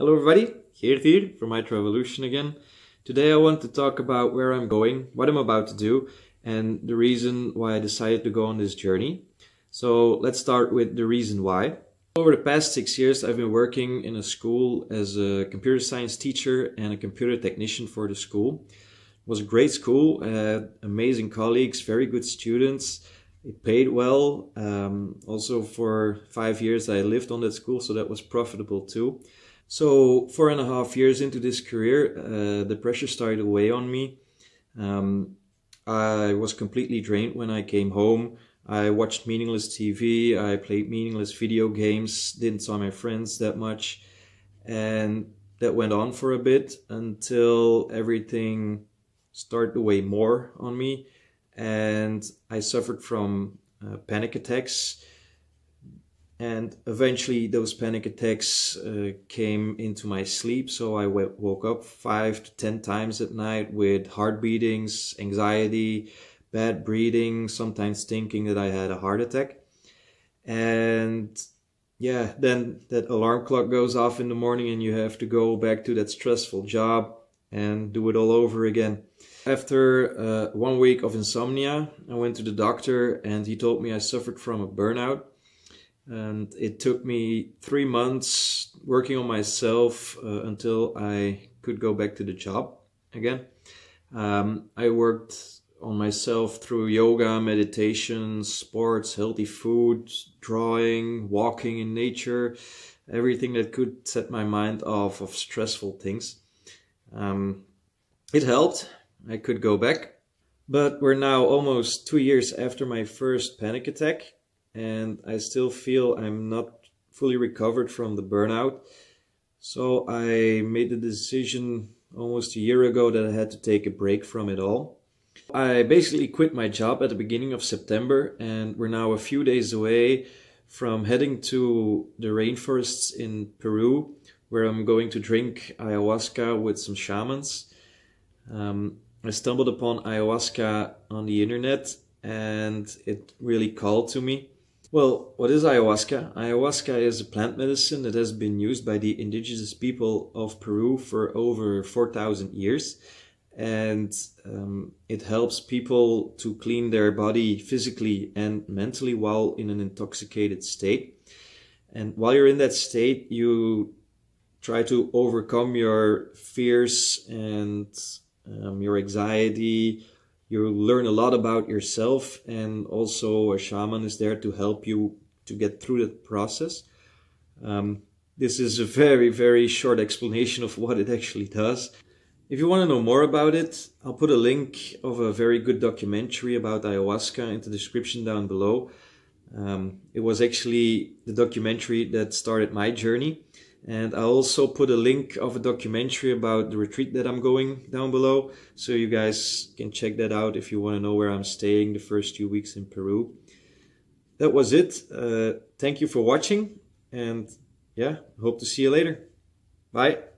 Hello everybody, Geert here from My Travolution again. Today I want to talk about where I'm going, what I'm about to do, and the reason why I decided to go on this journey. So let's start with the reason why. Over the past six years I've been working in a school as a computer science teacher and a computer technician for the school. It was a great school, amazing colleagues, very good students, it paid well. Um, also for five years I lived on that school so that was profitable too. So four and a half years into this career, uh, the pressure started to weigh on me. Um, I was completely drained when I came home. I watched meaningless TV. I played meaningless video games. Didn't saw my friends that much, and that went on for a bit until everything started to weigh more on me, and I suffered from uh, panic attacks and eventually those panic attacks uh, came into my sleep. So i w- woke up five to ten times at night with heart beatings anxiety bad breathing sometimes thinking that i had a heart attack. And yeah then that alarm clock goes off in the morning and you have to go back to that stressful job and do it all over again. After uh, one week of insomnia i went to the doctor and he told me i suffered from a burnout and it took me three months working on myself uh, until I could go back to the job again. Um, I worked on myself through yoga, meditation, sports, healthy food, drawing, walking in nature, everything that could set my mind off of stressful things. Um, it helped. I could go back. But we're now almost two years after my first panic attack and I still feel I'm not fully recovered from the burnout. So I made the decision almost a year ago that I had to take a break from it all. I basically quit my job at the beginning of September and we're now a few days away from heading to the rainforests in Peru where I'm going to drink ayahuasca with some shamans. Um, I stumbled upon ayahuasca on the internet and it really called to me. Well, what is ayahuasca? Ayahuasca is a plant medicine that has been used by the indigenous people of Peru for over 4,000 years. And um, it helps people to clean their body physically and mentally while in an intoxicated state. And while you're in that state, you try to overcome your fears and um, your anxiety, you learn a lot about yourself and also a shaman is there to help you to get through that process. Um, this is a very very short explanation of what it actually does. If you want to know more about it i'll put a link of a very good documentary about ayahuasca in the description down below. Um, it was actually the documentary that started my journey and I'll also put a link of a documentary about the retreat that I'm going down below. So you guys can check that out if you want to know where I'm staying the first few weeks in Peru. That was it. Uh, thank you for watching. And yeah, hope to see you later. Bye.